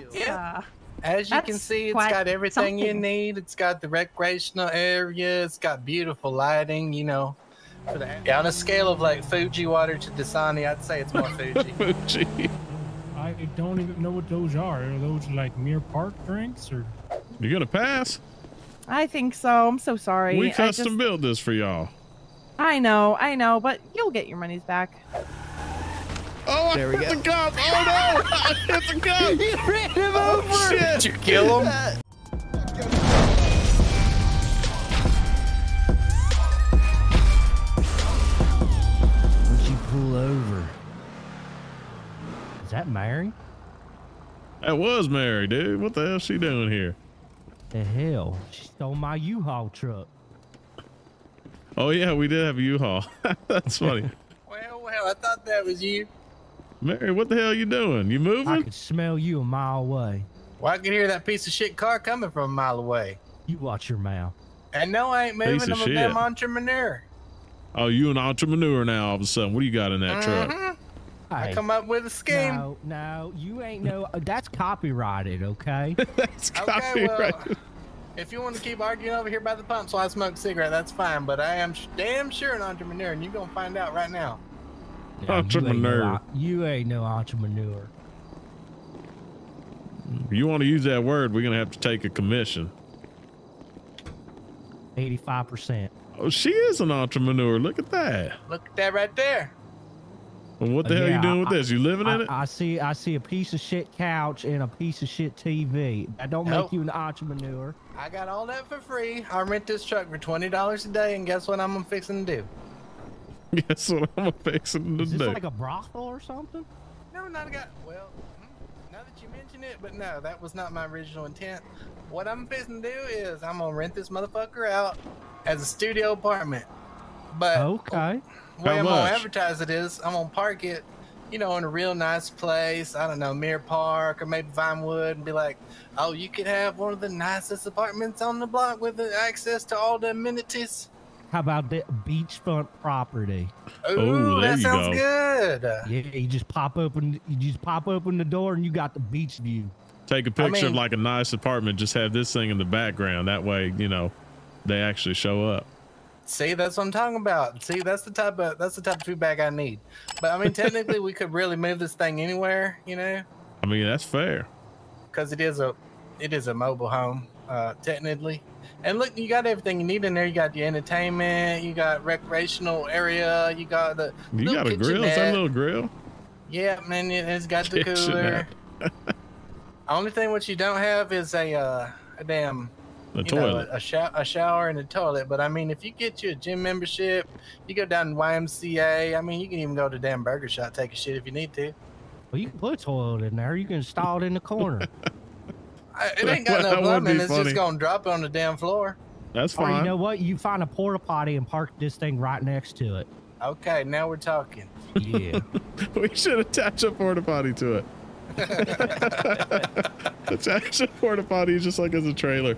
That's Yeah. uh, As you can see, it's got everything you need. It's got the recreational area. It's got beautiful lighting. You know, for the, yeah, on a scale of like Fuji water to Dasani, I'd say it's more Fuji. Fuji. I don't even know what those are. Are those like Mirror Park drinks or? You gonna pass? I think so. I'm so sorry. We custom just- built this for y'all. I know, I know, but you'll get your monies back. Oh, I There we hit go. the cop! Oh no! I hit the cop! You ran him oh, over. Oh, shit! Did you kill him? Would you pull over? Is that Mary? That was Mary, dude. What the hell's she doing here? The hell? She stole my U-Haul truck. Oh yeah, we did have a U-Haul. That's funny. Well, well, I thought that was you. Mary, what the hell are you doing? You moving? I moving? could smell you a mile away. Well, I could hear that piece of shit car coming from a mile away. You watch your mouth. And no, I ain't Piece moving. of I'm a damn shit. entrepreneur. Oh, you an entrepreneur now all of a sudden. What do you got in that truck? Mhm. I Hey, come up with a scheme. no, no, you ain't no. uh, That's copyrighted, okay? That's copyrighted. Okay, well, if you want to keep arguing over here by the pump so I smoke a cigarette, that's fine. But I am sh- damn sure an entrepreneur, and you're gonna find out right now. No, you ain't no Entrepreneur. You ain't no entrepreneur. If you want to use that word, we're gonna have to take a commission. Eighty-five percent. Oh, she is an entrepreneur. Look at that. Look at that right there. Well, what the Uh, hell yeah, you doing with I- this? You living in it? I, I see. I see a piece of shit couch and a piece of shit TV. That don't Nope. make you an entrepreneur. I got all that for free. I rent this truck for twenty dollars a day, and guess what I'm fixing to do? Guess what I'm fixing to Is this do? like a brothel or something? No, not a guy. Well, hmm, now that you mention it, but no, that was not my original intent. What I'm fixing to do is I'm gonna rent this motherfucker out as a studio apartment. But Okay. the way How I'm gonna advertise it is I'm gonna park it, you know, in a real nice place. I don't know, Mirror Park or maybe Vinewood, and be like, "Oh, you could have one of the nicest apartments on the block with access to all the amenities." How about the beachfront property? Ooh, Oh, that sounds go. good. Yeah, you just pop open. You just pop open the door and you got the beach view. Take a picture of mean- like a nice apartment. Just have this thing in the background. That way, you know, they actually show up. See, that's what I'm talking about. See, that's the type of that's the type of feedback I need. But I mean, technically, we could really move this thing anywhere, you know, I mean, that's fair. because it is a it is a mobile home, uh, technically. And look, you got everything you need in there. You got the entertainment, you got recreational area, you got the You got a grill? Is that a little grill? yeah, man. it- It's got the cooler. Only thing what you don't have is a uh, a damn The you know, toilet. a, sho- a shower and a toilet. But I mean, if you get you a gym membership, you go down to YMCA. I mean, you can even go to damn Burger Shot, take a shit if you need to. Well, you can put a toilet in there. You can install it in the corner. I, it ain't got That no would plumbing. It's funny. just gonna drop on the damn floor. That's fine. or fine. you know what? You find a porta potty and park this thing right next to it. Okay, now we're talking. Yeah. we should attach a porta potty to it. attach a porta potty just like as a trailer.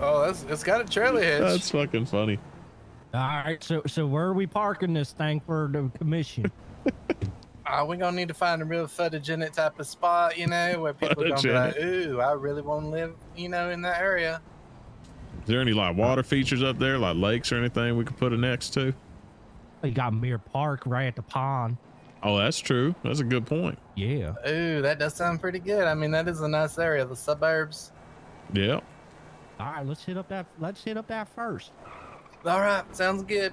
Oh, that's it's got a trailer hitch. That's fucking funny. All right. So so where are we parking this thing for the commission? Uh, we're gonna need to find a real photogenic type of spot, you know, where people are gonna be like, "Ooh, I really want to live," you know, in that area. Is there any like water features up there, like lakes or anything we could put it next to? you got Mirror Park right at the pond. Oh, that's true. That's a good point. Yeah. Ooh, that does sound pretty good. I mean, that is a nice area, the suburbs. Yeah. All right. Let's hit up that. Let's hit up that first. All right, sounds good.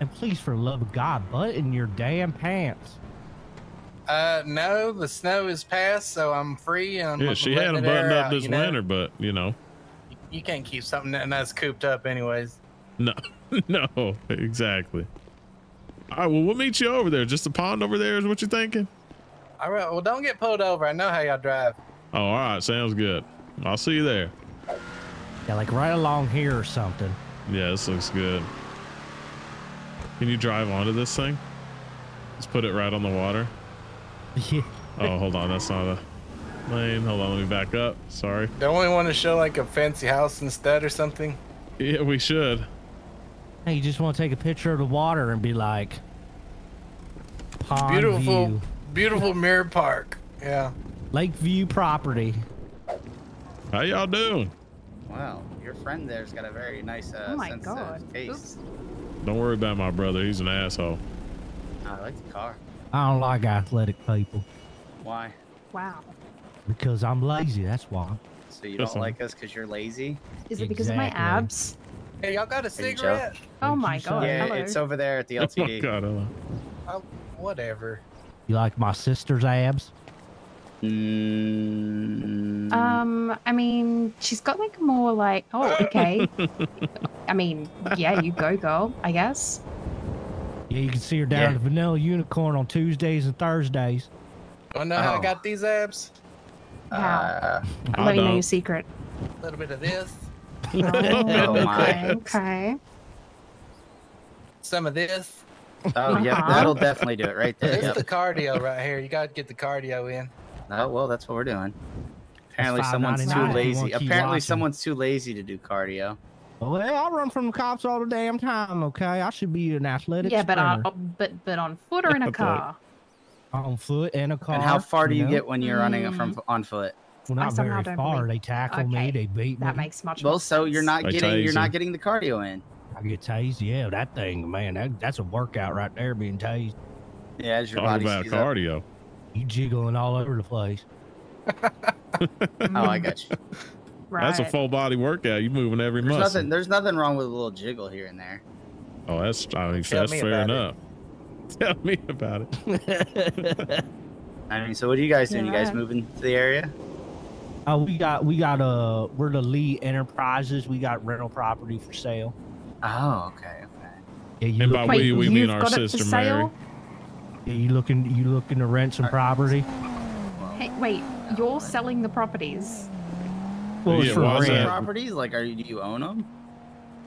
And please, for the love of God, button your damn pants. Uh, no, the snow is past, so I'm free. And I'm Yeah, I'm she had them it buttoned up out, this you know? winter, but you know, You can't keep something that that's cooped up, anyways. no, no, exactly. All right, well, we'll meet you over there. Just the pond over there is what you're thinking? All right, well, don't get pulled over. I know how y'all drive. Oh, all right, sounds good. I'll see you there. Yeah, like right along here or something. Yeah, this looks good. Can you drive onto this thing? Let's put it right on the water. Yeah. Oh, hold on, that's not a lane. Hold on, let me back up. Sorry. Don't we want to show like a fancy house instead or something? Yeah, we should. Hey, you just want to take a picture of the water and be like, pond Beautiful, view. beautiful mirror park. Yeah. Lakeview property. How y'all doing? Wow, your friend there's got a very nice uh, Oh sense god. of taste. Oops. Don't worry about my brother. He's an asshole. I like the car. I don't like athletic people Why? Wow. because I'm lazy. That's why. So you That's don't like us because you're lazy? Is it because of my abs? Hey, y'all got a cigarette? Oh my god. yeah, hello. it's over there at the Oh my god. hello. Oh, whatever. You like my sister's abs? Mm, Um, I mean, she's got like more like, oh, okay. I mean, yeah, you go, girl, I guess. Yeah, you can see her down Yeah. at the Vanilla Unicorn on Tuesdays and Thursdays. Wanna know how I Oh. got these abs? uh, I'll I let me know your secret. A little bit of this, Oh, Oh my. okay, okay. some of this. oh, yeah, Uh-huh. that'll definitely do it right there. This is Yep. the cardio right here. You gotta get the cardio in. Oh, well, that's what we're doing. Apparently, someone's too lazy. to Apparently, watching. someone's too lazy to do cardio. Well, I run from the cops all the damn time. Okay, I should be an athletic. Yeah, but on, but but on foot or in a car. on foot and a car. and how far do you know? get when you're running from Mm. on foot? Well, not very far. believe- They tackle me. They beat me. That makes much Well, so you're not They getting you're tase not getting the cardio in. I get tased. Yeah, that thing, man. That, that's a workout right there. Being tased. Yeah, as your Talk body about cardio. up. Cardio. You jiggling all over the place. Oh, I got you. Right. That's a full body workout. You moving every There's muscle. nothing. There's nothing wrong with a little jiggle here and there. Oh, that's I mean, Tell that's me fair about it. enough. Tell me about it. I mean, so what are you guys doing? You guys moving to the area? Oh, we got we got uh we're the Lee Enterprises. We got rental property for sale. Oh, okay, okay. Yeah, you And by we, we mean our got it for sister Mary. Sale? yeah, you looking you looking to rent some property? Hey, wait, you're selling the properties? Well, it's yeah, for why rent. that? Properties? Like, are you, do you own them?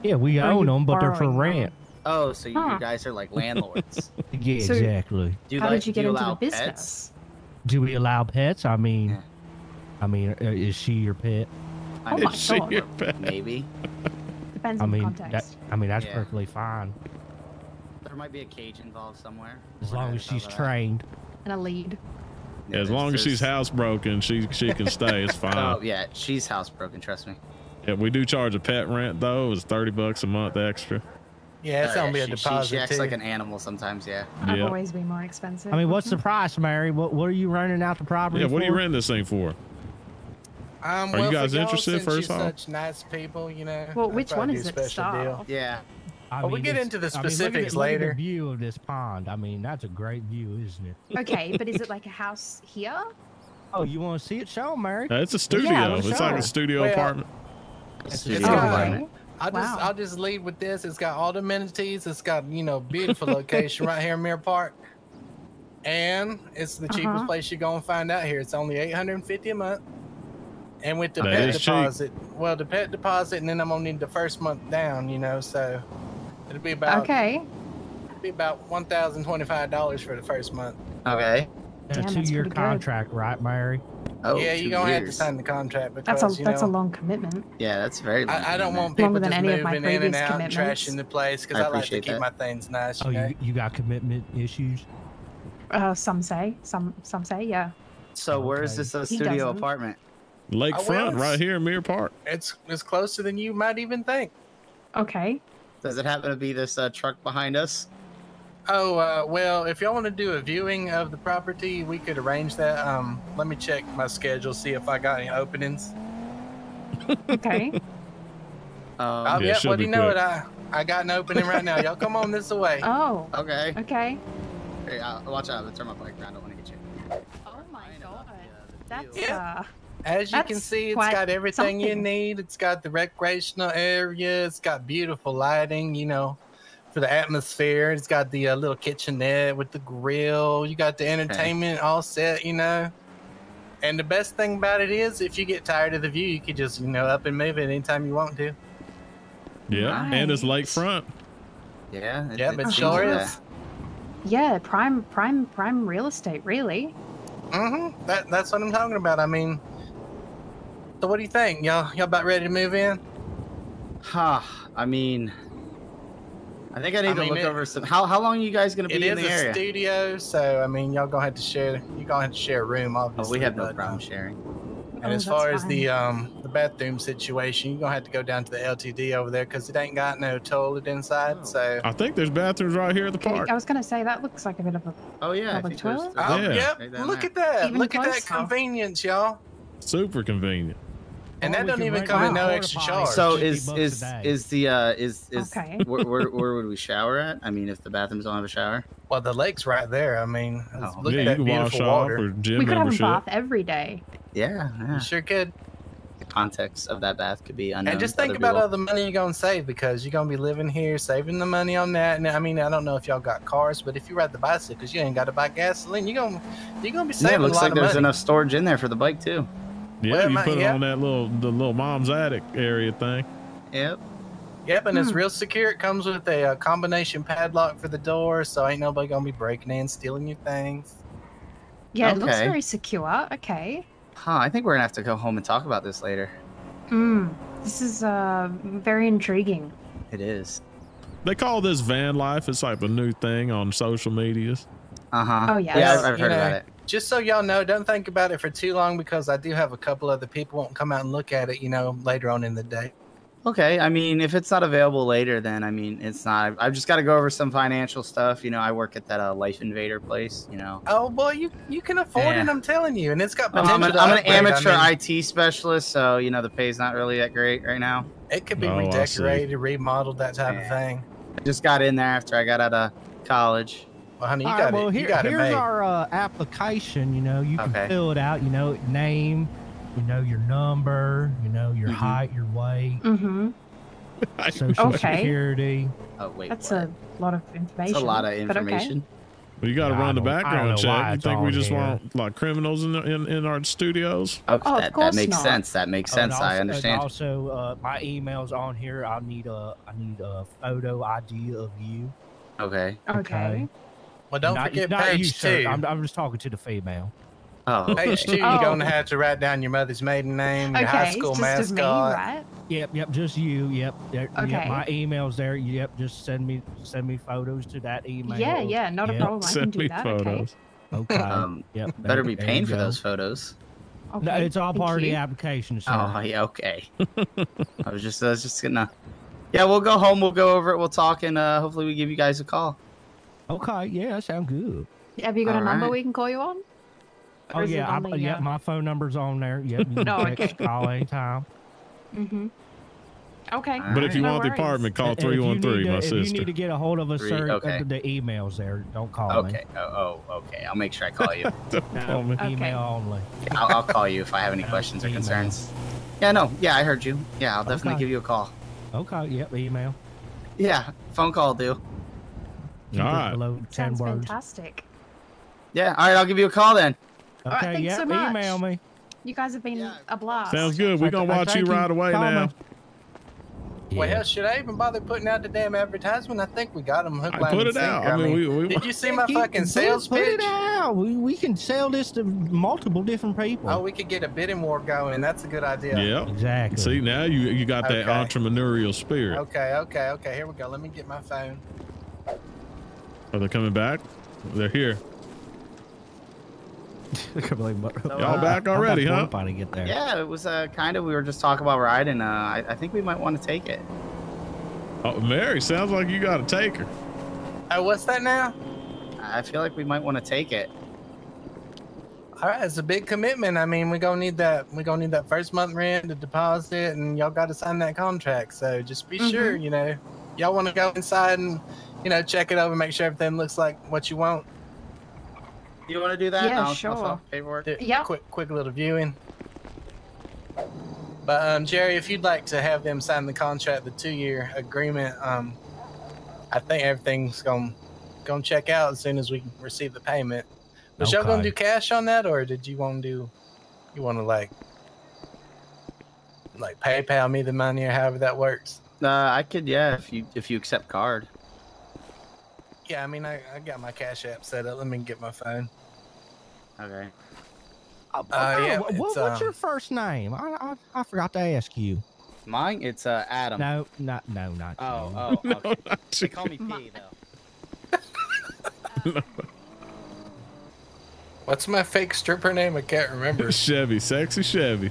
Yeah, we Or are own them, but they're for borrowing them? rent. Oh, so you, Huh. you guys are like landlords. Yeah, So- exactly. Do you How like, did you get do into the business? Pets? Do we allow pets? I mean, Yeah. I mean, uh, is she your pet? I Oh mean, my Is she God. your pet? maybe Depends I on mean, the that, context. I mean that's Yeah. perfectly fine there might be a cage involved somewhere. as long as she's trained. And a lead. Yeah, as there's- long as she's housebroken, she she can stay. It's fine. Oh yeah, she's housebroken. Trust me. Yeah, we do charge a pet rent though. It's thirty bucks a month extra. Yeah, it's Oh, gonna be a she, she- deposit She, acts too. like an animal sometimes. Yeah. I've Yeah. always been more expensive. I mean, what's the price, Mary? What what are you renting out the property Yeah, what are you renting this thing for? Um, Are you well, for guys interested, since first off? such nice people, you know. Well, which one is it a to special deal. Yeah. I Well, we mean, get into the I mean, look at specifics look at later. the view of this pond. I mean, that's a great view, isn't it? Okay, but is it like a house here? Oh, you want to see it? Show 'em, Mary. Uh, It's a studio. well, it's like a studio Well, apartment. It's It's studio got- apartment. I'll just Wow. I'll just lead with this. It's got all the amenities. It's got you know beautiful location right here in Mirror Park, and it's the cheapest Uh-huh. place you're gonna find out here. It's only 850 a month, and with the That pet is cheap. deposit, well, the pet deposit, and then I'm gonna need the first month down. You know, so it'll be about Okay. it'll be about one thousand twenty five dollars for the first month. Okay. a Damn, that's two-year pretty good. contract, right, Mary? Oh, yeah, you're gonna have to sign the contract because That's a you that's know, a long commitment. Yeah, that's very. long I, I don't want people Longer than just any of my moving in and out and trashing the place because I I, like to appreciate keep that. my things nice. Oh, You you, you got commitment issues? Uh, some say, some some say, yeah. So where is this uh, studio doesn't. apartment? Lakefront, Oh, well, right here in Mirror Park. It's it's closer than you might even think. Okay. Does it happen to be this uh, truck behind us? Oh uh, well, if y'all want to do a viewing of the property, we could arrange that. Um, let me check my schedule, see if I got any openings. Okay. Oh, Um, Yeah, yeah, she'll well, you know quick. it. I I got an opening right now. Y'all come on this way. oh. okay. Okay. Hey, uh, watch out! I'm gonna turn my bike around. I don't want to hit you. Oh my god. about uh, That's view. Yeah. uh. As you can see, it's got everything you need. It's got the recreational area. It's got beautiful lighting. You know, for the atmosphere. It's got the uh, little kitchenette with the grill. You got the entertainment all set. You know. And the best thing about it is, if you get tired of the view, you could just, you know, up and move it anytime you want to. Yeah, and it's Right. lakefront. Yeah. It, Yeah, it but sure like is. Yeah, prime prime prime real estate, really. Mm-hmm. That that's what I'm talking about. I mean, so what do you think? Y'all y'all about ready to move in? that. Ha! I mean, I think I need I to mean, look it- over some. How how long are you guys gonna It be in is the a area? studio, so I mean, y'all gonna have to share. You gonna have to share a room, obviously. Oh, we have no but, problem um, sharing. And Oh, as that's far as the um the bathroom situation, you're gonna have to go down to the LTD over there because it ain't got no toilet inside. Oh. So I think there's bathrooms right here at the park. I was gonna say that looks like a bit of a. Oh yeah, I Public think there's- toilet? oh, Yeah. yep, Right look there. at that. Even look at that convenience, y'all. Super convenient. And that we don't even come at no extra charge. So is bucks a is is the uh is is Okay. where, where where would we shower at? I mean, if the bathrooms don't have a shower. well, the lake's right there. I mean, Oh. look yeah, at that can wash beautiful off water. or gym we could have a bath every day. Yeah, yeah. Sure could. The context of that bath could be unknown. And just think about people. all the money you're gonna save because you're gonna be living here, saving the money on that. And I mean, I don't know if y'all got cars, but if you ride the bicycles, you ain't got to buy gasoline. You're gonna you're gonna be Yeah, saving it looks a lot like there's money. enough storage in there for the bike too. Yeah, Well, you my- put it yeah. on that little the little mom's attic area thing. Yep. Yep, and it's Hmm. real secure. It comes with a, uh combination padlock for the door, so ain't nobody gonna be breaking in, stealing your things. Yeah, it looks very secure. Okay. Huh. I think we're gonna have to go home and talk about this later. Hmm. This is uh very intriguing. It is. They call this van life. It's like a new thing on social medias. Uh huh. Oh, yes. Yeah, I've, I've you heard about it. Just so y'all know, don't think about it for too long because I do have a couple other people won't come out and look at it, you know, later on in the day. Okay. I mean, if it's not available later, then I mean, it's not. I've just got to go over some financial stuff. You know, I work at that uh, Life Invader place. You know. Oh boy, you you can afford Yeah. it. I'm telling you, and it's got I'm potential. an, I'm an upgrade. I amateur mean, IT specialist, so you know the pay's not really that great right now. It could be Oh, redecorated, remodeled, that type of thing. I just got in there after I got out of college. Well, honey, you got right, well, it. here- you got here's made. our uh, application. You know, you can Okay. fill it out. You know, name, you know, your number, you know, your Mhm. height, your weight, Mm-hmm. social Okay. security. Oh wait, That's what? a lot of information. That's a lot of but okay. information. Well, you got to Yeah, run the don't- I don't background check. You think we just here. want like criminals in in, in our studios? Okay, Oh, of that, that makes not. sense. That makes Oh, sense. also- I understand. Also, uh, my email's on here. I need a, I need a photo ID of you. Okay. Okay. Okay. Well, don't not, forget not you, page sir. two. I'm, I'm just talking to the female. Oh. Page two, Oh. you're gonna have to write down your mother's maiden name, your high Okay. school It's just of me, right? Yep, yep, just you. Yep, there, yep. Okay. My email's there. Yep, just send me send me photos to that email. Yeah, yeah, not a Yep. problem. I can Send do me that. Okay. photos. Okay. Um, yep. better be paying for those photos. okay. No, it's all thank part of the application, sir. Oh, yeah. Okay. I was just, I was just gonna. Yeah, we'll go home. We'll go over it. We'll talk, and uh, hopefully we give you guys a call. Okay, yeah, that sound good. Have you got a number right. we can call you on? Oh Or is yeah, I, only, yeah, uh, my phone number's on there. Yep, you can Oh, text, okay. call anytime. Mm-hmm. Okay. All But if you No want the apartment, call And if you three one three. need to- My if you need to get a hold of us, sir, okay. uh, the email's there. Don't call me. Okay. Oh, oh, okay. I'll make sure I call you. Don't No, call me. Okay. email only. I'll, I'll call you if I have any No, questions or email. concerns. Yeah, no. Yeah, I heard you. Yeah, I'll definitely Okay. give you a call. Okay, yep, email. Yeah, phone call will do. Keep All right. Below ten Sounds words. fantastic. Yeah. All right, I'll give you a call then. Okay, All right, thanks yep, so much. email me. You guys have been Yeah. a blast. Sounds good. We're gonna watch you right away Call now. me. Well, hell, should I even bother putting out the damn advertisement? I think we got them hook, I line, put and it out. sinker. I mean, we, we did you see my keep- fucking put- sales put pitch? it out. We, we can sell this to multiple different people. Oh, we could get a bidding war going. That's a good idea. yeah. exactly. See now you you got that Okay. entrepreneurial spirit. Okay, okay, okay. Here we go. Let me get my phone. Are they coming back? They're here. Y'all back already, huh? To get there. Yeah, it was uh, kind of. We were just talking about riding. Uh, I, I think we might want to take it. Oh, Mary, sounds like you got to take her. Oh, what's that now? I feel like we might want to take it. All right, it's a big commitment. I mean, we're gonna need that. We're gonna need that first month rent, the deposit, and y'all got to sign that contract. So just be sure, you know, y'all want to go inside and, you know, check it over, make sure everything looks like what you want. You want to do that? Yeah, I'll- I'll sure. paperwork. Do- Yeah. Quick, quick little viewing. But um, Jerry, if you'd like to have them sign the contract, the two-year agreement, um, I think everything's gonna gonna check out as soon as we receive the payment. Was y'all gonna do cash on that, or did you want to do? You want to like, like PayPal me the money, or however that works? Uh, I could, yeah, if you if you accept card. Yeah, I mean, I, I got my Cash App set up. Let me get my phone. Okay. Uh, Uh, yeah, what, it's, what's your um, first name? I, I I forgot to ask you. Mine? It's uh Adam. No, not no, not Oh, you. oh, okay. not They call me Ma- P though. What's my fake stripper name? I can't remember. Chevy, sexy Chevy.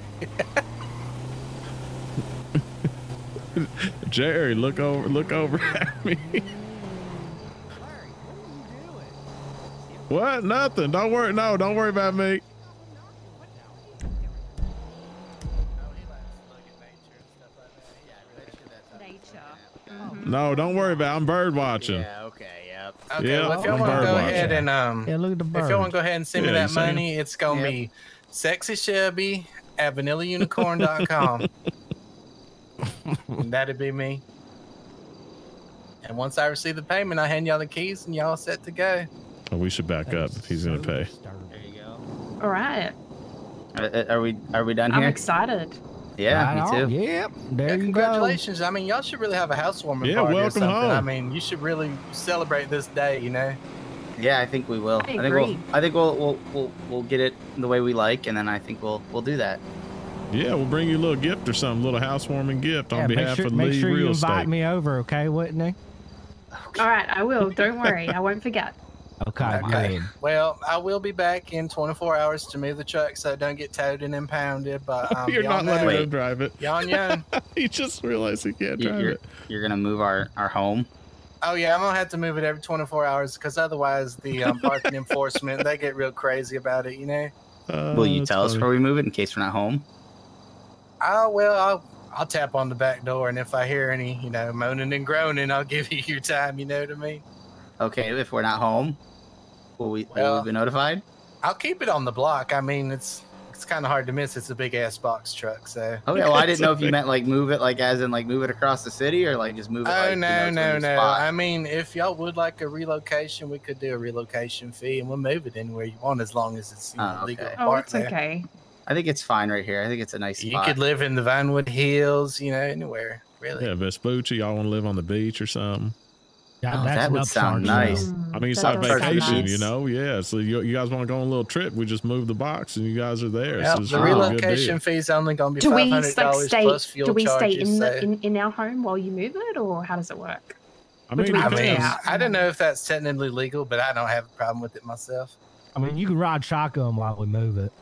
Jerry, look over, look over at me. What? Nothing. Don't worry. No, don't worry about me. No, don't worry about. It. I'm bird watching. Yeah. Okay. Yep. Okay, Yeah, well, if y'all want to bird go watching. ahead and um, Yeah, look at the if y'all want to go ahead and send me that you see money, it's gonna Yep. be sexy Shelby at vanillaunicorn.com. That'd be me. And once I receive the payment, I hand y'all the keys and y'all set to go. Oh, we should back up if he's gonna pay. There you go. All right. Are, Uh, are we are we done I'm here? excited. yeah, Right me on. too. Yep. There Yeah, you go. congratulations. I mean, y'all should really have a housewarming Yeah, party or welcome something. I mean, you should really celebrate this day, you know? Yeah, I think we will. I think we'll I think we'll we'll we'll we'll get it the way we like and then I think we'll we'll do that. Yeah, we'll bring you a little gift or something, a little housewarming gift on Yeah, make behalf sure, of make Lee sure you invite Estate. me over, okay, Whitney? All right, I will. Don't worry. I won't forget. Okay, Okay. good. Well, I will be back in 24 hours to move the truck so it don't get towed and impounded. But um, You're not letting know, him drive it. y'all know. he just realized he can't You, drive you're it. you're gonna move our our home. Oh yeah, I'm gonna have to move it every 24 hours because otherwise the um, parking enforcement they get real crazy about it. You know. Uh, Will you that's tell us funny. where we move it in case we're not home? Oh well, I'll I'll tap on the back door, and if I hear any, you know, moaning and groaning, I'll give you your time. You know what I mean? Okay, if we're not home, will we will Well- we be notified? I'll keep it on the block. I mean, it's it's kind of hard to miss. It's a big ass box truck, so. Oh, okay, well I didn't know if you meant like move it like as in like move it across the city or like just move it Oh like you no know, no no! spot? I mean, if y'all would like a relocation, we could do a relocation fee, and we'll move it anywhere you want as long as it's you oh, know, Oh, legal. okay. to Oh, park it's there. okay. I think it's fine right here. I think it's a nice You spot. could live in the Vinewood Hills, you know, anywhere really. Yeah, Vespucci, y'all want to live on the beach or something? That, Oh, that's that an would sound upcharge, nice. though. Mm, I mean, it's that like vacation, nice. you know? Yeah. So you, you guys want to go on a little trip? We just move the box and you guys are there. Yeah, so it's the a really good relocation deal. fee's only going to be Do five we hundred like dollars stay? plus fuel Do we stay in so- the in, in our home while you move it, or how does it work? I Would mean, we I mean, I don't know if that's technically legal, but I don't have a problem with it myself. I mean, you can ride shotgun while we move it.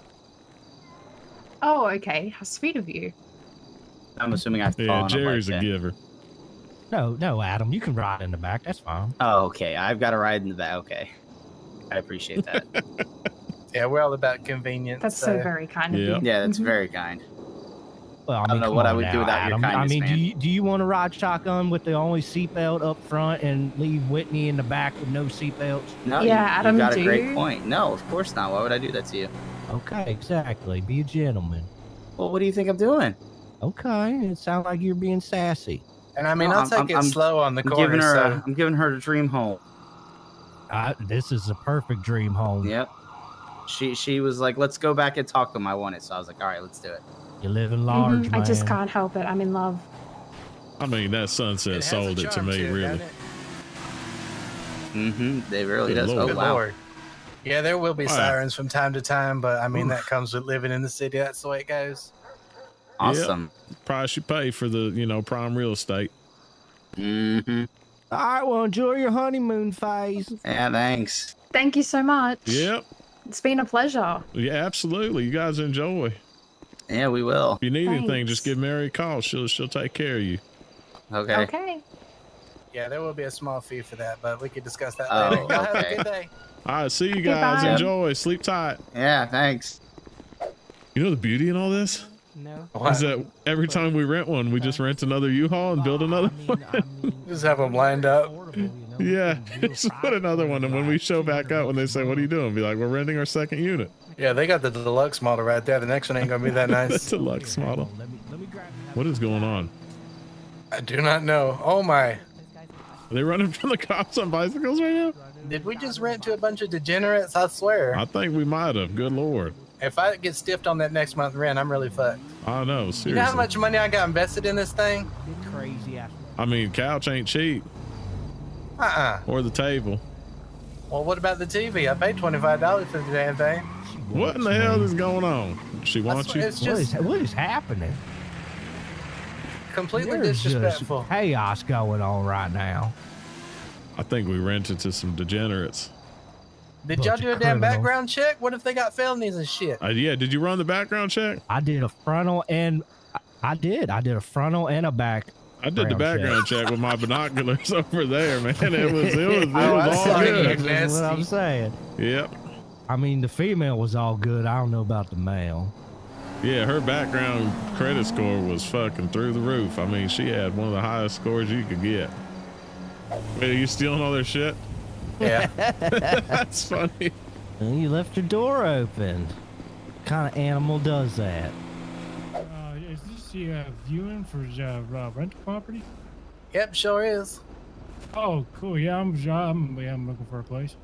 Oh, okay. How sweet of you. I'm assuming I have to Yeah, follow up Jerry's like a that. giver. No, no, Adam, you can ride in the back. That's fine. Oh, okay. I've got to ride in the back. Okay, I appreciate that. Yeah, we're all about convenience. That's so very kind of Yeah. you. yeah, that's Mhm. very kind. Well, I, don't know what I on would do now, without your Adam. kindness, I mean, man. do you, do you want to ride shotgun with the only seatbelt up front and leave Whitney in the back with no seatbelts? No, Yeah, you, Adam, you got do a great you? point. No, of course not. Why would I do that to you? Okay, exactly. Be a gentleman. Well, what do you think I'm doing? Okay, it sounds like you're being sassy. And I mean, No, I'll I'm- take I'm- it I'm- slow on the I'm corner. giving her. so- A, I'm giving her a dream home. I, this is a perfect dream home. Yep. She she was like, let's go back and talk to him. I want it, so I was like, all right, let's do it. You're living Mhm. large, man. I just can't help it. I'm in love. I mean, that sunset It sold it to me, it, really. Mm-hmm. It really Good does. lord. Oh wow. lord. Yeah, there will be Wow. sirens from time to time, but I mean Oof. that comes with living in the city. That's the way it goes. Awesome. Price you pay for the, you know, prime real estate. Mm-hmm. All right, well, enjoy your honeymoon phase. Yeah. Thanks. Thank you so much. Yep. It's been a pleasure. Yeah, absolutely. You guys enjoy. Yeah, we will. If you need anything, just Thanks. give Mary a call. She'll she'll take care of you. Okay. Okay. Yeah, there will be a small fee for that, but we could discuss that Oh, later. Y'all have okay. a good day. All right, see you Okay, guys. bye. Enjoy. Sleep tight. Yeah. Thanks. You know the beauty in all this No. is that every time we rent one, we just rent another U-Haul and build another one. Just have them lined up. Yeah, just put another one, and when we show back up, when they say, "What are you doing?" Be like, "We're renting our second unit." Yeah, they got the deluxe model right there. The next one ain't gonna be that nice. Deluxe model. Let me, let me grab you What is going on? I do not know. Oh my! Are they running from the cops on bicycles right now? Did we just rent to a bunch of degenerates? I swear. I think we might have. Good lord. If I get stiffed on that next month rent, I'm really fucked. I know. Seriously. You know how much money I got invested in this thing? Big crazy ass. I mean, couch ain't cheap, Uh-uh. or the table. Well, what about the TV? I paid twenty-five dollars for the damn thing. What in the hell is going on? She I wants swear, you. It's What is, just what is happening? Completely There's just disrespectful. chaos going on right now. I think we rented to some degenerates. Did y'all do a of damn criminals. background check? What if they got felonies and shit? Uh, yeah, did you run the background check? I did a frontal and I did. I did a frontal and a back. I did the Background background check with my binoculars over there, man. It was it was, it Oh, was all saw good. That's what I'm saying. Yep. I mean, the female was all good. I don't know about the male. Yeah, her background credit score was fucking through the roof. I mean, she had one of the highest scores you could get. Wait, are you stealing all their shit? Yeah. That's funny. And you left your door open. What kind of animal does that? Uh, is this the uh, viewing for the uh, uh, rental property? yep, sure is. Oh, cool. Yeah, I'm. I'm, yeah, I'm looking for a place.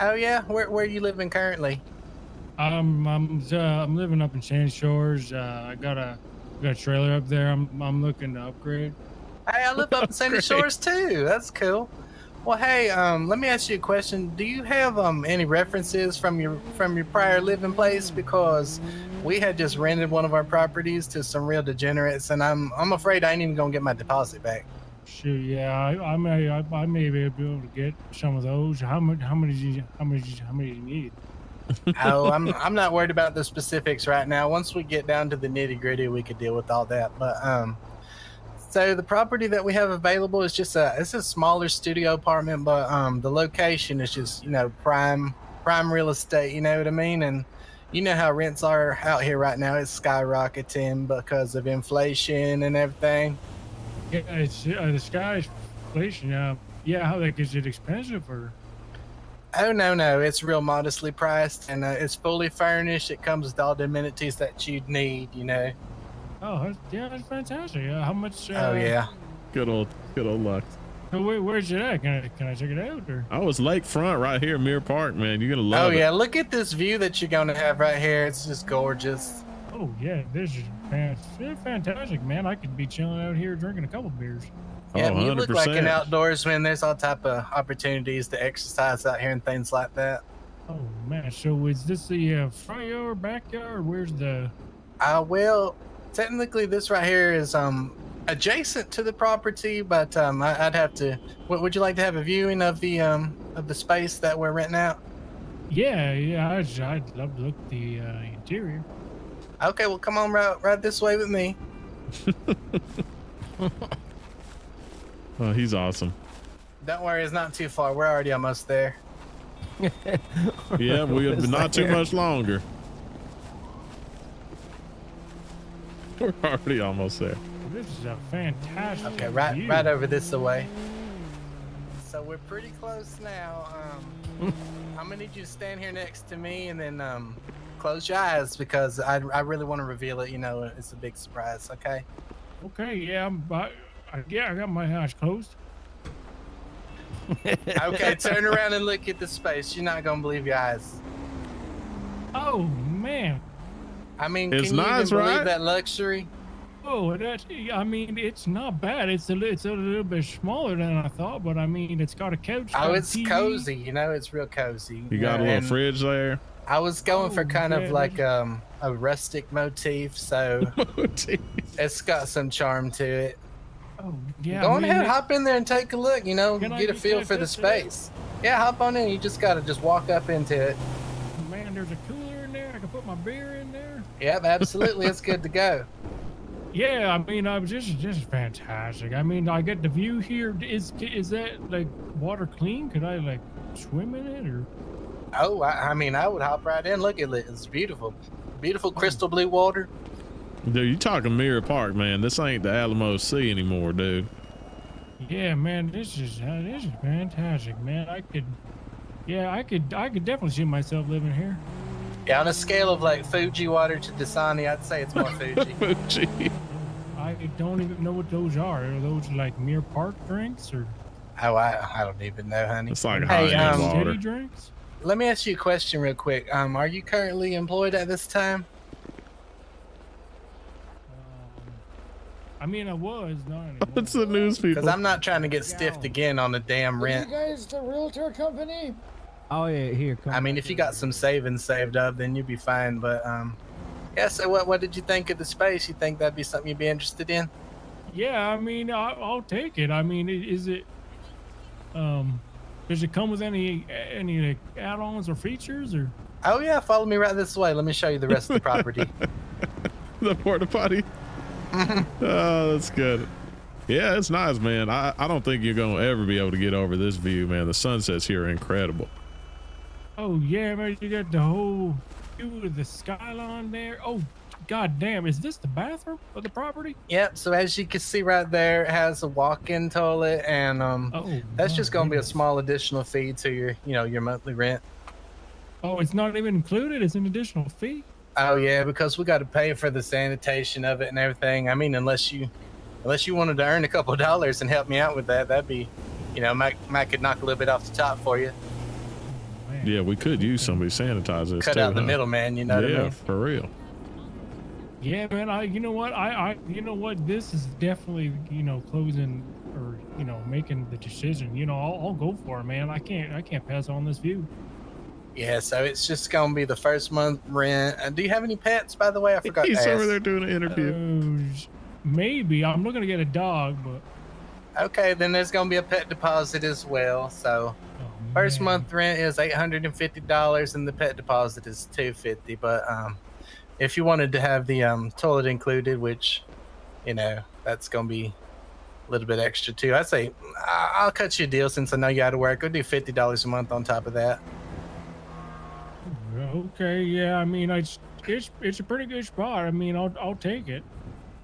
Oh yeah, where where are you living currently? I'm. I'm. Uh, I'm living up in Sandy Shores. Uh, I got a got a trailer up there. I'm. I'm looking to upgrade. Hey, I live up in Sandy Great. Shores too. That's cool. Well, hey, um, let me ask you a question. Do you have um any references from your from your prior living place? Because we had just rented one of our properties to some real degenerates, and I'm I'm afraid I ain't even gonna get my deposit back. Shoot, yeah, I, I may. I, I may be able to get some of those. How much? How many? do you- How many? How many do you need? oh, I'm I'm not worried about the specifics right now. Once we get down to the nitty gritty, we could deal with all that. But um, so the property that we have available is just a it's a smaller studio apartment, but um, the location is just you know prime prime real estate. You know what I mean? And you know how rents are out here right now. It's skyrocketing because of inflation and everything. Yeah, it's uh, the sky's inflation. Uh, yeah, how like is it expensive or? Oh no no, it's real modestly priced and uh, it's fully furnished. It comes with all the amenities that you'd need. You know. Oh, that's, yeah, that's fantastic. Uh, how much? Uh, Oh yeah. Good old good old luck. So where, where's it at? Can I can I check it out or? I was lakefront right here, Mirror Park, man. You're gonna Oh love it. yeah, look at this view that you're gonna have right here. It's just gorgeous. Oh yeah, this is fan- yeah, fantastic, man. I could be chilling out here drinking a couple beers. Yeah, Oh, you look like an outdoorsman. There's all type of opportunities to exercise out here and things like that. Oh man, so is this the uh, front yard, backyard? Where's the? Uh, well, technically this right here is um adjacent to the property, but um I, I'd have to. Would would you like to have a viewing of the um of the space that we're renting out? Yeah, yeah, I'd, I'd love to look at the uh, interior. Okay, well come on right right this way with me. Oh, he's awesome. Don't worry, it's not too far. We're already almost there. Yeah, we have not too much longer. We're already almost there. This is a fantastic. Okay, right view. right over this way. So we're pretty close now. Um, I'm gonna need you to stand here next to me and then um, close your eyes because I, I really want to reveal it. You know, it's a big surprise. Okay. Okay, yeah, I'm. I, I, yeah, I got my eyes closed. Okay. turn around and look at the space. You're not gonna believe your eyes. Oh man. I mean, It's can you nice, even believe right? that luxury? Oh, that's. I mean, it's not bad. It's a. It's a little bit smaller than I thought, but I mean, it's got a couch. Oh, it's TV. cozy. You know, it's real cozy. You got a little fridge there. I was going for Oh, kind of like um, a rustic motif, so it's got some charm to it. Oh, yeah. Go I mean, ahead, hop in there and take a look. You know, get a feel for the this out? space. Yeah, hop on in. You just gotta just walk up into it. Man, there's a cooler in there. I can put my beer in there. Yep, absolutely. it's good to go. Yeah, I mean, I was just just fantastic. I mean, I get the view here. Is is that like water clean? Could I like swim in it or? Oh, I, I mean, I would hop right in. Look at it. It's beautiful. Beautiful crystal blue water. Dude, you talking Mirror Park, man. This ain't the Alamo Sea anymore, dude. Yeah, man, this is uh, this is fantastic, man. I could, yeah, I could I could definitely see myself living here. Yeah, on a scale of like Fuji water to Dasani, I'd say it's more Fuji. Gee. I don't even know what those are. Are those like Mirror Park drinks or oh, I, I don't even know, honey. It's like Hey, high um, end water. drinks? Let me ask you a question real quick. Um, are you currently employed at this time? Um, I mean, I was not anymore. What's the news people. Because? I'm not trying to get stiffed again on the damn Are you guys the realtor company? Oh yeah, here. Come I mean, if you got some savings saved up, then you'd be fine. But um, yeah. So what what did you think of the space? You think that'd be something you'd be interested in? Yeah, I mean, I, I'll take it. I mean, is it? Um, does it come with any any like, add-ons or features or? Oh yeah, follow me right this way. Let me show you the rest of the property. the porta potty. oh, that's good. Yeah, it's nice, man. I, I don't think you're gonna ever be able to get over this view, man. The sunsets here are incredible. Oh yeah, man, you got the whole view of the skyline there. Oh, god damn, is this the bathroom of the property? Yep. So as you can see right there, it has a walk-in toilet, and um, Oh, that's just going to be a small additional fee to your, you know, your monthly rent. Oh, it's not even included. It's an additional fee. Oh yeah, because we got to pay for the sanitation of it and everything. I mean, unless you, unless you wanted to earn a couple dollars and help me out with that, that'd be, you know, Mike, Mac could knock a little bit off the top for you. Man. Yeah, we could use somebody to sanitize this Cut too, out the huh? middleman. You know yeah, what I mean? for real. Yeah, man. I, you know what? I, I, you know what? This is definitely, you know, closing or you know making the decision. You know, I'll, I'll go for it, man. I can't, I can't pass on this view. Yeah. So it's just going to be the first month rent. Uh, do you have any pets, by the way? I forgot He's to over there doing an interview. Uh, maybe I'm looking to get a dog, but Okay, then there's going to be a pet deposit as well. So oh, first month rent is eight hundred and fifty dollars, and the pet deposit is two fifty. But um, if you wanted to have the um toilet included, which, you know, that's going to be a little bit extra too. I'd say I- I'll cut you a deal since I know you out of work. I'll do fifty dollars a month on top of that. Okay, yeah. I mean, I, it's it's a pretty good spot. I mean, I'll I'll take it.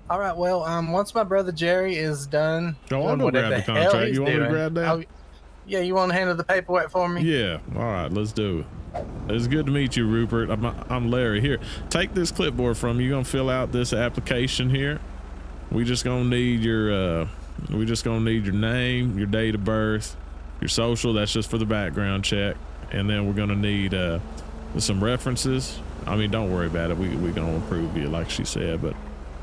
All right. Well, um, once my brother Jerry is done, Oh, I'll doing go grab the hell contract. You want me to grab that? Oh, yeah, you want to handle the paperwork for me? Yeah. All right, let's do it. It's good to meet you, Rupert. I'm, I'm Larry. Here, take this clipboard from you. You're gonna fill out this application here. We just gonna need your uh, we just gonna need your name, your date of birth, your social. That's just for the background check, and then we're gonna need uh, some references. I mean, don't worry about it. We we gonna approve you, like she said, but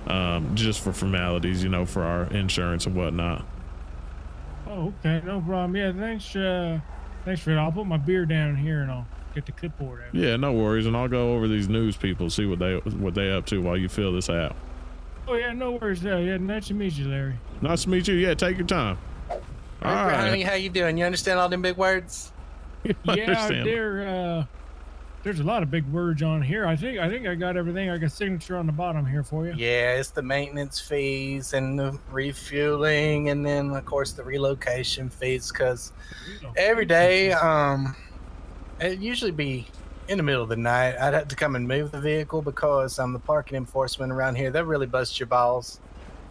um, just for formalities, you know, for our insurance and whatnot. Oh, okay, no problem. Yeah, thanks. Uh, thanks for it. I'll put my beer down here and I'll get the clipboard out. Yeah, no worries, and I'll go over these news people, see what they what they up to while you fill this out. Oh yeah, no worries. Uh, yeah, nice to meet you, Larry. Nice to meet you. Yeah, take your time. All Rupert, honey, right. how you doing? You understand all them big words? Yeah, Understand. there. Uh, there's a lot of big words on here. I think I think I got everything. I got signature on the bottom here for you. Yeah, it's the maintenance fees and the refueling, and then of course the relocation fees. Because every day, um, it usually be in the middle of the night. I'd have to come and move the vehicle because um, the parking enforcement around here they really bust your balls.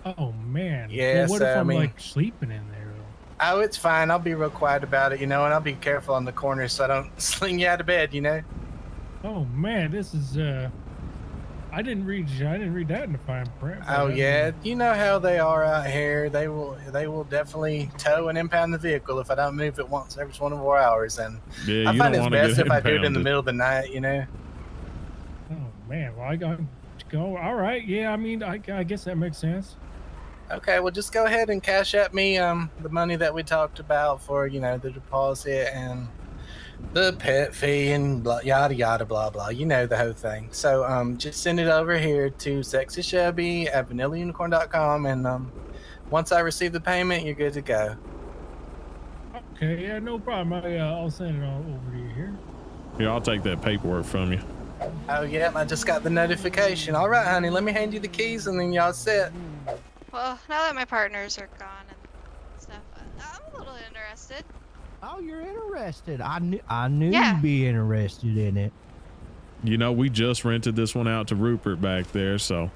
Oh man. Yeah, Well, what so, if I I'm mean- like sleeping in there? Oh, it's fine. I'll be real quiet about it, you know, and I'll be careful on the corners so I don't sling you out of bed, you know. Oh man, this is. uh I didn't read. I didn't read that in the fine print. Oh yeah, you know how they are out here. They will they will definitely tow and impound the vehicle if I don't move it once every 24 hours. And Yeah, I find it's best if I do it in the impounded. middle of the night. You know. Oh man. Well, I got to go. All right. Yeah. I mean, I, I guess that makes sense. Okay, well just go ahead and cash at me um the money that we talked about for you know the deposit and the pet fee and blah, yada yada blah blah. You know the whole thing. So um just send it over here to sexy Shelby at vanillaunicorn.com and um once I receive the payment, you're good to go. Okay. Yeah. No problem. I, uh, I'll send it all over to you here. Here, I'll take that paperwork from you. Oh yeah, I just got the notification. All right, honey, let me hand you the keys and then y'all set. Well, now that my partners are gone and stuff, I'm a little interested. Oh, you're interested. I knew I knew Yeah. you'd be interested in it. You know, we just rented this one out to Rupert back there, so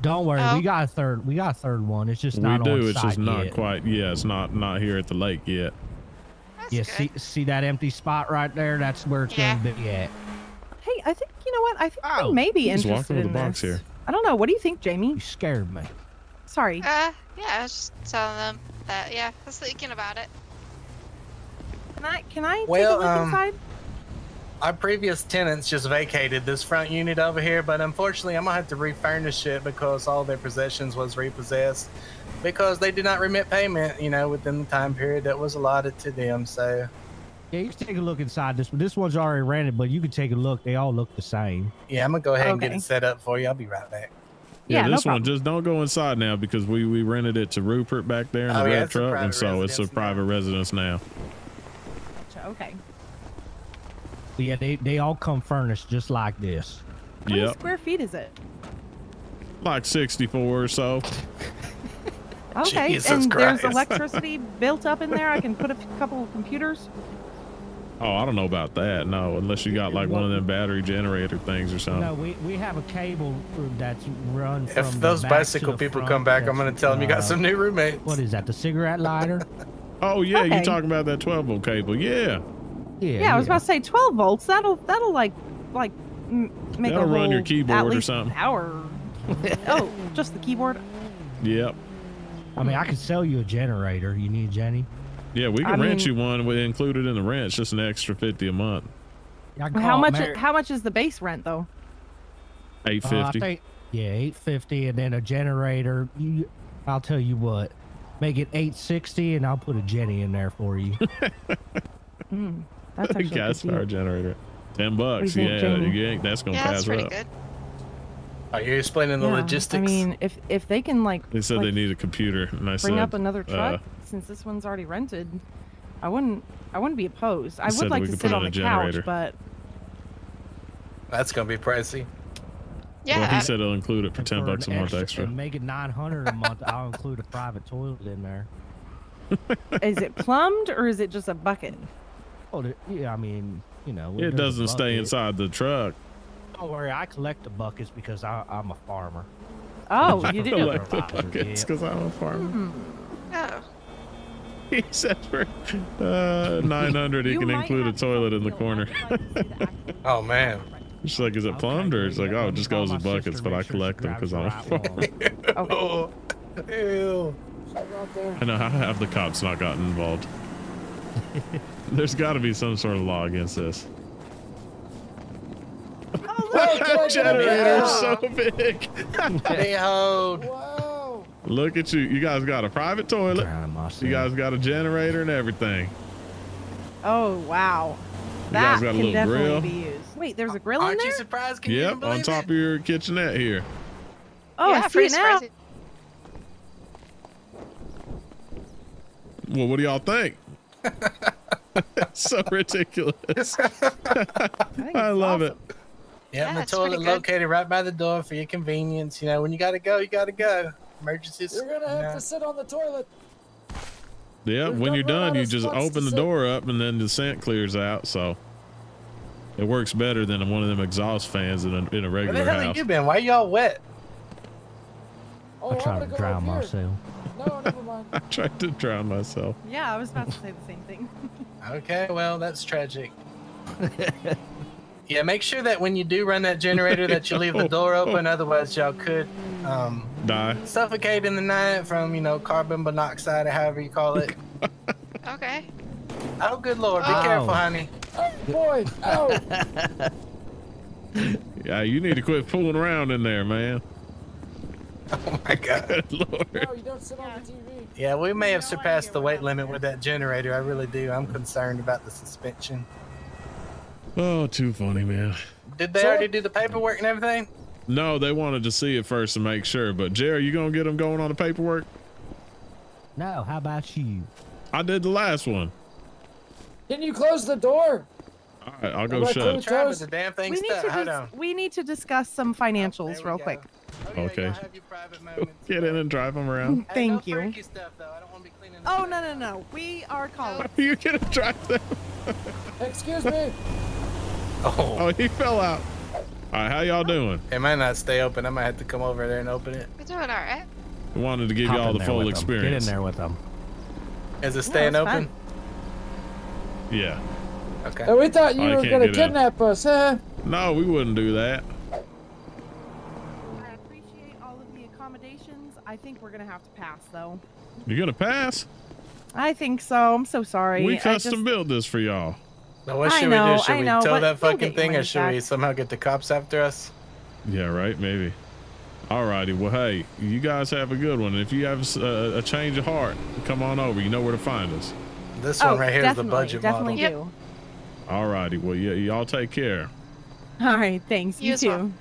Don't worry, Oh. we got a third. We got a third one. It's just not. we not do. on It's site just not yet. quite. Yeah, it's not not here at the lake yet. That's Yeah, good. see see that empty spot right there? That's where it's Yeah. gonna be at. Hey, I think you know what? I think Oh, we may be Just walk interested over the box this. here. I don't know. What do you think, Jamie? You scared me. Sorry. Uh, yeah, I was just telling them that, yeah, I was thinking about it. Can I can I Well, take a look um, inside? Our previous tenants just vacated this front unit over here, but unfortunately, I'm gonna have to refurnish it because all their possessions was repossessed because they did not remit payment, you know, within the time period that was allotted to them. So, Yeah, you can take a look inside this one. This one's already rented, but you can take a look. They all look the same. yeah, I'm gonna go ahead and get it set up for you. I'll be right back. Yeah, Yeah, no this one just don't go inside now because we we rented it to Rupert back there in the Oh, yeah, red truck, and private so it's a residence now. private residence now. Gotcha, Okay. Yeah, they, they all come furnished just like this. How many square feet is it? like 64 or so. Okay, Jesus and Christ. there's electricity built up in there. I can put a couple of computers. Oh, I don't know about that. No, unless you got like one of them battery generator things or something. No, we, we have a cable that's run from If the those back to bicycle the people front come back, I'm gonna tell them you got uh, some new roommates. What is that? The cigarette lighter? Oh yeah, you Okay. talking about that 12 volt cable? Yeah, Yeah. Yeah, I was about to say 12 volts. That'll that'll like like make That'll a run your whole- keyboard at or least something. Power. oh, just the keyboard. yep, I mean, I could sell you a generator. You need Jenny? yeah. We I can rent mean- you one with included in the rent. It's just an extra 50 a month. How much? Mar- How much is the base rent though? Uh, I 850. think yeah, eight fifty, and then a generator. You, I'll tell you what, make it eight sixty, and I'll put a Jenny in there for you. Mm, that's actually a gas deal. power generator. 10 bucks. think, Yeah, you ain't, that's gonna Yeah, pass that's pretty up. good. Are you explaining the Yeah, logistics? I mean, if if they can like They said like, they need a computer, and I bring said, up another truck uh, since this one's already rented, I wouldn't I wouldn't be opposed. I would like to could sit put on the a couch, generator. but that's gonna be pricey. Yeah. well, he said he'll include it for And 10 for bucks a an month extra. And make it nine hundred a month. I'll include a private toilet in there. is it plumbed or is it just a bucket? Oh, yeah. I mean, you know, It doesn't stay inside the truck. Don't worry, I collect the buckets because I, I'm a farmer. Oh, I you do. collect Collect the buckets because I'm a farmer. Hmm. Oh. He said for uh, 900 he can include a toilet in the corner. you'll like to see the actual- Oh man. She's like, is it Okay, plumbed or it's like, oh, it just goes my in buckets, but I make sure she collect them because I'm a the farmer. Oh. Ew. I know how have the cops not gotten involved. There's got to be some sort of law against this. Hey, can I get Generator so big. Behold. Wow. Look at you. You guys got a private toilet. You guys got a generator and everything. Oh wow, You that guys got a can little definitely grill? Be used. Wait, there's a grill in there? Aren't you surprised? Can you Yep, even on top it? of your kitchenette here. Oh, yeah, I see pretty it now. surprising. Well, what do y'all think? so ridiculous. I, I love awesome. it. Yeah, and the Yeah, it's pretty toilet located right by the door for your convenience. You know, when you gotta go, you gotta go. Emergencies. You're gonna have you know. to sit on the toilet. Yeah, We've when you're done, you just open the sit. door up and then the scent clears out. So it works better than one of them exhaust fans in a, in a Where regular the hell house. have you been? Why y'all wet? Oh, I I'm try gonna drown myself. No, never mind. I tried to drown myself. Yeah, I was about to say the same thing. Okay, well, that's tragic. yeah, make sure that when you do run that generator that you leave the door open. Otherwise, y'all could um, Die. suffocate in the night from, you know, carbon monoxide or however you call it. Okay. Oh, good lord. Be Oh. careful, honey. Oh, boy. Oh. Yeah, you need to quit fooling around in there, man. Oh, my God. Good lord. No, you don't sit on the TV. Yeah, we may have No surpassed the weight limit there. with that generator. I really do. I'm concerned about the suspension. Oh, too funny, man. Did they So- already do the paperwork and everything? No, they wanted to see it first to make sure. But Jerry, you gonna get them going on the paperwork? No, how about you? I did the last one. Can you close the door? All right, I'll go Am shut. close? it. The damn we need to dis- we need to discuss some oh, financials There we real go. quick. Oh, okay. Okay. y'all have your private moments. Get in and drive them around. Hey, no Thank you. stuff, though. I don't want to be cleaning the Oh no no no, we are calling. you gonna drive them? Excuse me. Oh. Oh, he fell out. All right, how y'all doing? It might not stay open. I might have to come over there and open it. We're doing all right. We wanted to give Hop you all the full with 'em. experience. Get in there with them. Is it staying that's open? Yeah. Okay. Oh, we thought you I were gonna get in. kidnap us, huh? No, we wouldn't do that. I appreciate all of the accommodations. I think we're gonna have to pass though. You're gonna pass? I think so. I'm so sorry. We custom just- built this for y'all. Now, what I should know, we do? Should I we know, tow that fucking thing, or money should we somehow get the cops after us? Yeah, right. Maybe. Alrighty. Well, hey, you guys have a good one. If you have uh, a change of heart, come on over. You know where to find us. This oh, one right here is the definitely, budget definitely model. do. Alrighty. Well, yeah, y'all take care. All right, thanks. You You, as well. too.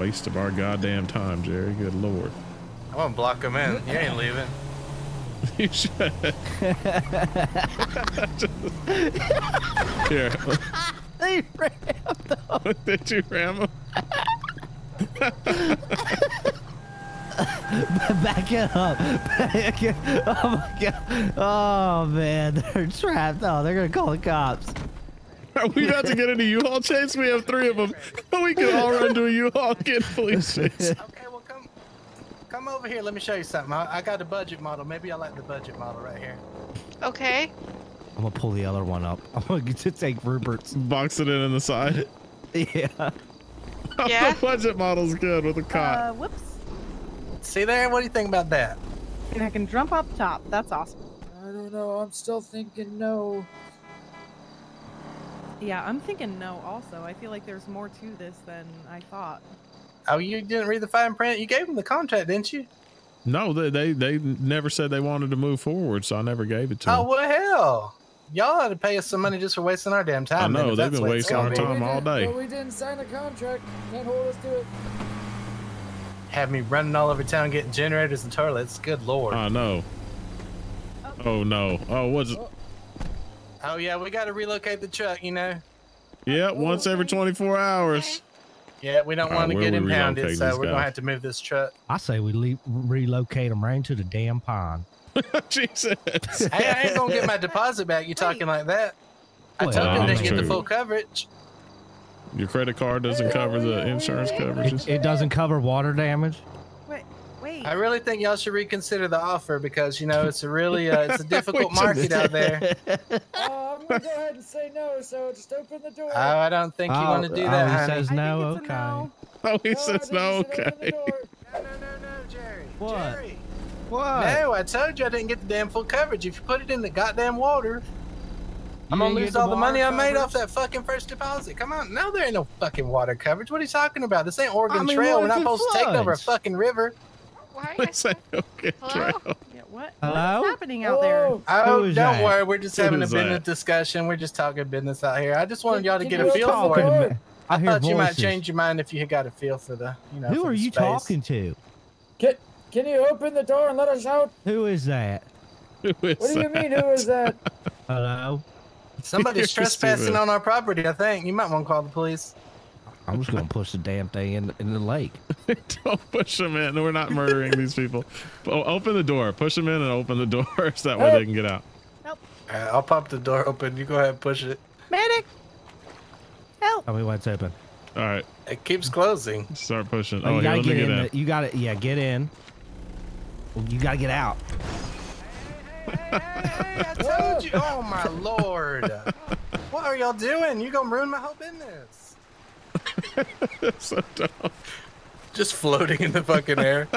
Waste of our goddamn time, Jerry. Good lord. I'm gonna block him in. You ain't leaving. You should. Here. They rammed them. Did you ram him? Back it up. Back it. Oh my god. Oh man, they're trapped. Oh, they're gonna call the cops. Are we about to get into U-Haul chase? We have three of them. We can all run to a U-Haul and get police chase. Okay, well come, come over here. Let me show you something. I, I got a budget model. Maybe I like the budget model right here. Okay. I'm gonna pull the other one up. I'm gonna get to take Rupert's. Box it in in the side. Yeah. Yeah. the budget model's good with a cot. Uh, whoops. See there? What do you think about that? And I can jump up top. That's awesome. I don't know. I'm still thinking no. Yeah, I'm thinking no also. I feel like there's more to this than I thought. Oh, you didn't read the fine print? You gave them the contract, didn't you? no, they, they they never said they wanted to move forward, so I never gave it to Oh, them. what the hell? Y'all had to pay us some money just for wasting our damn time. I know, if they've been what it's wasting gonna our time we all didn't- day. Well, we didn't sign the contract. Can't hold us to it. Have me running all over town getting generators and toilets. Good lord. Oh, I know. Oh no. Oh, what's oh yeah, we got to relocate the truck. You know. Yeah, once every 24 hours. Yeah, we don't All right, want to get we impounded, so we're gonna have to move this truck. I say we le- relocate them right into the damn pond. Jesus. hey, I ain't gonna get my deposit back. You talking like that? I Well, told you that's they didn't get the full coverage. Your credit card doesn't cover the insurance coverages. It, it doesn't cover water damage. Wait, wait. I really think y'all should reconsider the offer because you know it's a really uh, it's a difficult market out there. Uh, I'm gonna go ahead and say no. So just open the door. Oh, I don't think you Oh, want to do oh, that, he honey. says no. Okay. no. Oh, he No, says no. you should open the Okay. No, no, no, no, Jerry. What? Jerry. What? No, I told you I didn't get the damn full coverage. If you put it in the goddamn water, I'm gonna lose get all the money I made off that fucking first deposit. Come on, now there ain't no fucking water coverage. What are you talking about? This ain't Oregon I mean, Trail. We're not if it supposed to take over a fucking river. Why are you guys Say okay, Hello? Trail. Yeah, what? Hello? What's happening out there? Oh, don't that? worry. We're just Who having a is business that? discussion. We're just talking business out here. I just wanted y'all to get a feel for to it. me? I I hear thought you might change your mind if you got a feel for the, you know. Who are you space. talking to? Can, can you open the door and let us out? Who is that? Who is What do you that? mean? Who is that? Hello? Somebody's trespassing on our property. I think you might want to call the police. I'm just gonna push the damn thing in in the lake. Don't push them in. We're not murdering these people. Oh, open the door. Push them in and open the door so that way they can get out. All right, uh, I'll pop the door open. You go ahead and push it. Medic! Help! Tell me when it's open. All right, It keeps closing. start pushing. Oh, Oh, you gotta let me get get in. in. the- you gotta, yeah, get in. You gotta get out. Hey, hey, hey, I told you. Oh, my lord. What are y'all doing? you going to ruin my whole business. so dumb. Just floating in the fucking air.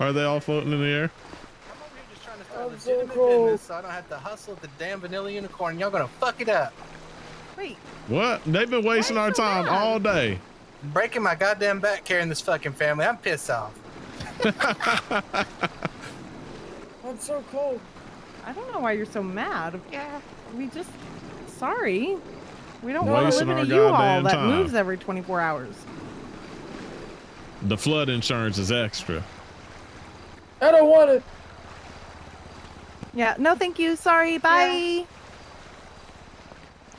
Are they all floating in the air? I'm over here just trying to start I'm a so legitimate cold. business so I don't have to hustle at the damn vanilla unicorn. Y'all going to fuck it up. Wait, What? They've been wasting our time mad? all day. Breaking my goddamn back carrying this fucking family. I'm pissed off. I'm so cold. I don't know why you're so mad. Yeah. We just. Sorry. We don't want to live in a our U-Haul that time. moves every 24 hours. The flood insurance is extra. I don't want it. Yeah, no thank you. Sorry. Bye.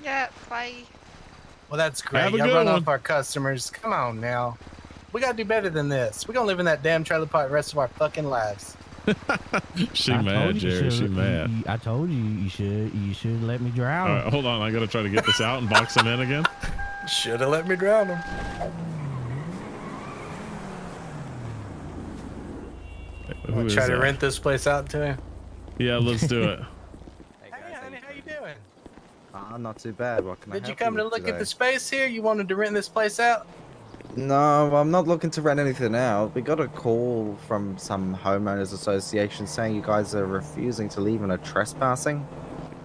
Yeah, bye. Well, that's great. Have a Y'all run one. off our customers. Come on now. We got to do better than this. We're going to live in that damn trailer park the rest of our fucking lives. She I mad, told you Jerry. She mad. you- I told you you should you should let me drown. All right, hold on. I gotta try to get this out and box them in again. Should have let me drown them. Who is Try to that? rent this place out to him. Yeah, let's do it. Hey, honey, how you doing? Ah, not too bad. What can I Did you help come to with look at the space here? You wanted to rent this place out? No, I'm not looking to rent anything out. We got a call from some homeowners association saying you guys are refusing to leave and are trespassing.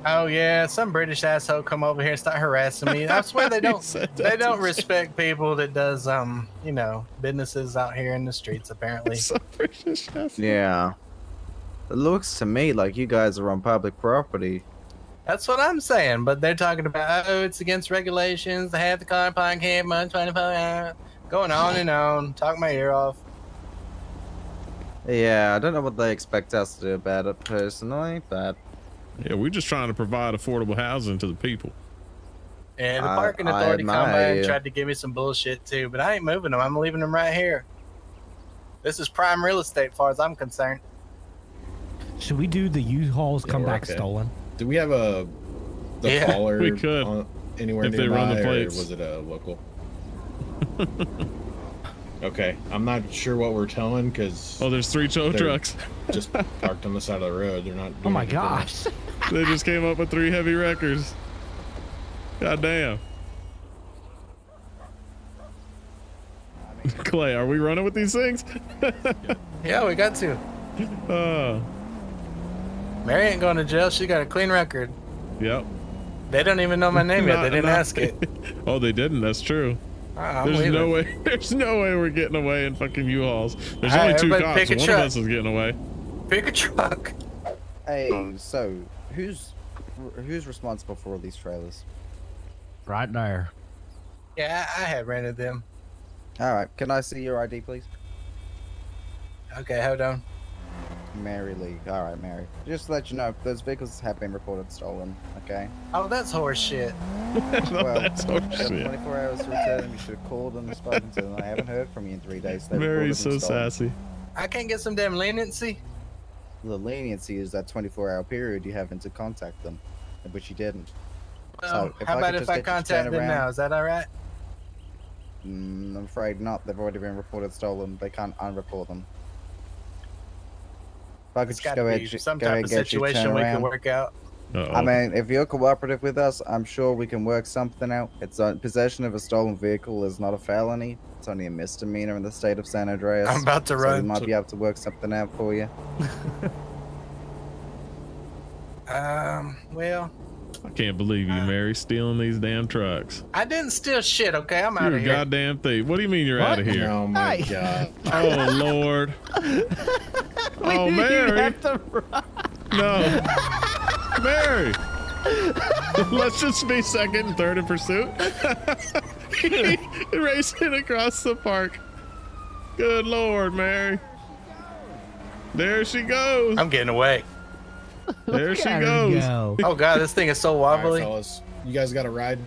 Oh yeah, some British asshole come over here and start harassing me. I swear they don't they don't respect people that does um you know businesses out here in the streets. Apparently. So British. that's- Yeah. It looks to me like you guys are on public property. That's what I'm saying. But they're talking about oh it's against regulations. They have the car park here, month twenty four hours. Going on and on, talk my ear off. Yeah, I don't know what they expect us to do about it personally, but Yeah, we're just trying to provide affordable housing to the people. And the I- parking I authority come by and you. tried to give me some bullshit too, but I ain't moving them. I'm leaving them right here. This is prime real estate, far as I'm concerned. Should we do the U-Hauls Yeah, come back okay. stolen? Do we have a the Yeah, caller we could, on- anywhere if they nearby, run the or was it a local? okay, I'm not sure what we're telling because Oh, there's three tow trucks. just parked on the side of the road. They're not. Oh my gosh. they just came up with three heavy wreckers. God damn. Clay, are we running with these things? Yeah, we got to. uh, Mary ain't going to jail. She got a clean record. yep. They don't even know my name yet. They didn't not- ask it. oh, they didn't. That's true. I'm There's leaving. no way. There's no way we're getting away in fucking U-Hauls. There's All right, only two everybody cops. pick a One truck. of us is getting away. Pick a truck. hey, um, so who's who's responsible for all these trailers? Right there. Yeah, I had rented them. All right, can I see your ID, please? Okay, hold on. Mary Lee. All right, Mary. Just to let you know, those vehicles have been reported stolen. Okay. Oh, that's horse shit. Well, That's horseshit. 24 hours to return them. You should have called them and spoken to them. I haven't heard from you in three days. They Mary's so reported them stolen. sassy. I can't get some damn leniency. The leniency is that 24-hour period you have to contact them, which you didn't. Well, So, if how I about if I get you to contact them around- now? Is that all right? Mm, I'm afraid not. They've already been reported stolen. They can't unreport them. If I could It's just go ahead, some go type ahead of get situation we can work out. Uh-oh. I mean, if you're cooperative with us, I'm sure we can work something out. It's uh, possession of a stolen vehicle is not a felony. It's only a misdemeanor in the state of San Andreas. I'm about to so run. we might be able to work something out for you. Um, well, I can't believe you, Mary, stealing these damn trucks. I didn't steal shit. Okay, I'm out of here. You're of a here. goddamn thief. What do you mean you're out of here? Oh my god. Oh Lord. Oh Mary. No. Mary. Let's just be second and third in pursuit. Racing across the park. Good Lord, Mary. There she goes. I'm getting away. There she Look at her goes. go. Oh god, this thing is so All right, wobbly. fellas, you guys got a ride?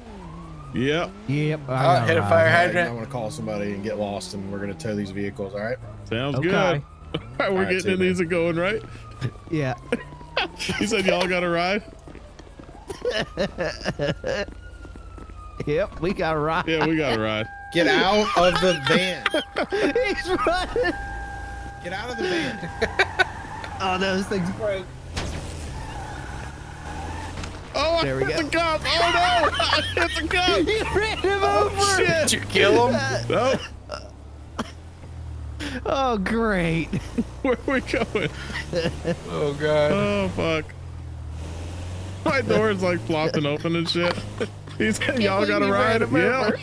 Yep. Yep. I Oh, hit a fire hydrant. I want to call somebody and get lost, and we're gonna tow these vehicles. All right? Sounds Okay. good. All right, we're All right, getting see you, in these and going, right? Yeah. You said y'all got a ride? Yep. We got a ride. Yeah, we got a ride. Get out of the van. He's running. Get out of the van. Oh, those things broke. Oh, I There we hit go. the cop. Oh no! I hit the cop. He ran him Oh over. Did shit! you kill him? No, Oh, great. where are we going? Oh god. Oh fuck! My door's like flopping open and shit. He said, "Y'all got a believe you ride?" ran him Yeah. over.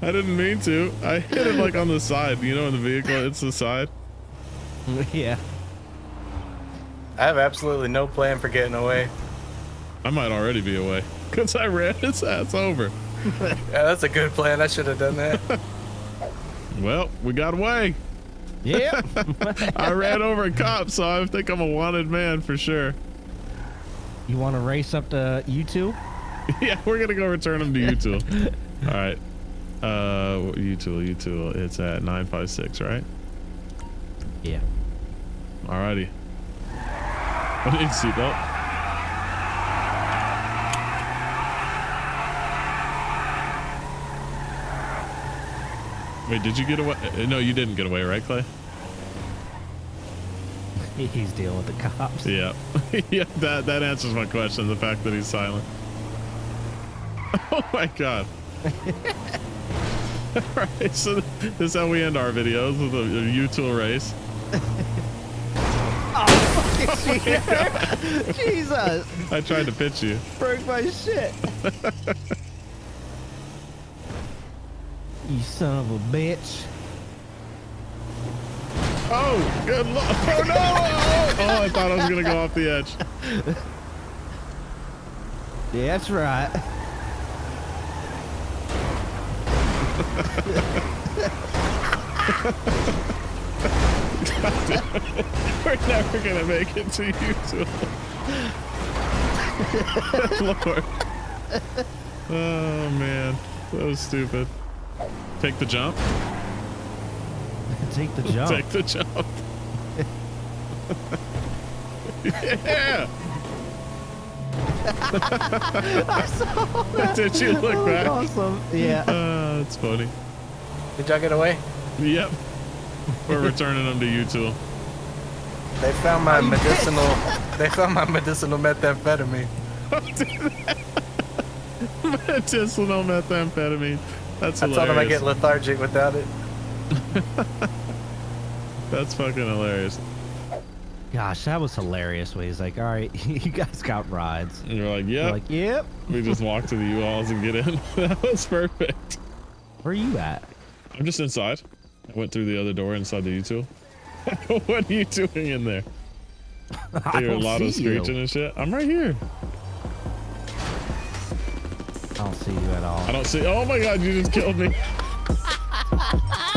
I didn't mean to. I hit it like on the side. You know, in the vehicle, it's the side. yeah. I have absolutely no plan for getting away. I might already be away because I ran his ass over. Yeah, that's a good plan. I should have done that. Well, we got away. Yep. I ran over a cop, so I think I'm a wanted man for sure. you want to race up to you two? yeah, we're gonna go return him to U-Tool. All right. Uh, U-Tool, U-Tool. It's at 956, right? Yeah. Alrighty. I need see seatbelt. Wait, did you get away? No, you didn't get away, right, Clay? He's dealing with the cops. Yeah. yeah, that, that answers my question, the fact that he's silent. Oh my god. Alright, so this is how we end our videos with a, a U-Tool race. Oh, oh Jesus. I tried to pitch you. Broke my shit. You son of a bitch. Oh, good luck. Oh no! Oh, I thought I was gonna go off the edge. Yeah, that's right. We're never gonna make it to U-Tool. Lord. Oh man, That was stupid. Take the jump. Take the jump. Take the jump. yeah. I saw that. Did you look That back? Awesome. Yeah. Uh, that's funny. Did y'all get away? Yep. We're returning them to you two. They found my medicinal. they found my medicinal methamphetamine. Medicinal methamphetamine. That's I hilarious. told him I get lethargic without it. That's fucking hilarious. Gosh, that was hilarious. When he's like, "All right, you guys got rides." And you're like, We're yep. like, "Yep." we just walk to the U-Hauls and get in. that was perfect. Where are you at? I'm just inside. I went through the other door inside the U2. what are you doing in there? I Hear a don't lot of see you. screeching and shit. I'm right here. I don't see you at all. I don't see. Oh my God! You just killed me.